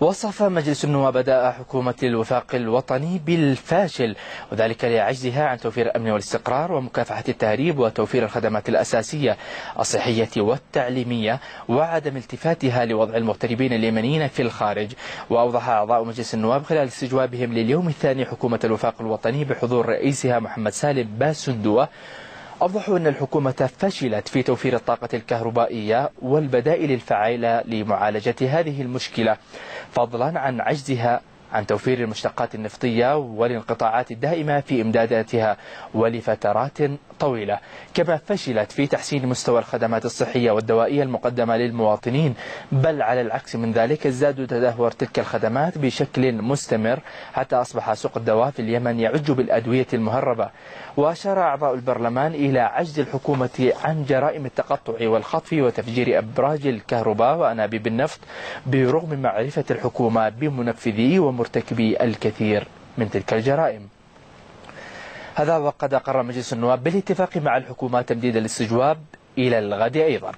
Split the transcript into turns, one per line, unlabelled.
وصف مجلس النواب أداء حكومة الوفاق الوطني بالفاشل وذلك لعجزها عن توفير الأمن والاستقرار ومكافحة التهريب وتوفير الخدمات الأساسية الصحية والتعليمية وعدم التفاتها لوضع المغتربين اليمنيين في الخارج. وأوضح أعضاء مجلس النواب خلال استجوابهم لليوم الثاني حكومة الوفاق الوطني بحضور رئيسها محمد سالم باسندوة. أوضحوا أن الحكومة فشلت في توفير الطاقة الكهربائية والبدائل الفعالة لمعالجة هذه المشكلة فضلا عن عجزها عن توفير المشتقات النفطية والانقطاعات الدائمة في إمداداتها ولفترات طويلة. كما فشلت في تحسين مستوى الخدمات الصحية والدوائية المقدمة للمواطنين بل على العكس من ذلك ازداد تدهور تلك الخدمات بشكل مستمر حتى أصبح سوق الدواء في اليمن يعج بالأدوية المهربة. وأشار أعضاء البرلمان إلى عجز الحكومة عن جرائم التقطع والخطف وتفجير أبراج الكهرباء وأنابيب النفط برغم معرفة الحكومة بمنفذي ومرتكبي الكثير من تلك الجرائم. هذا وقد أقر مجلس النواب بالاتفاق مع الحكومة تمديد الاستجواب إلى الغد أيضا.